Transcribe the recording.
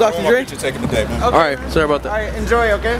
Dr. Dre? You're taking the day, man. All right, sorry about that. All right, enjoy, okay?